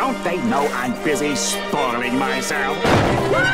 Don't they know I'm busy spoiling myself?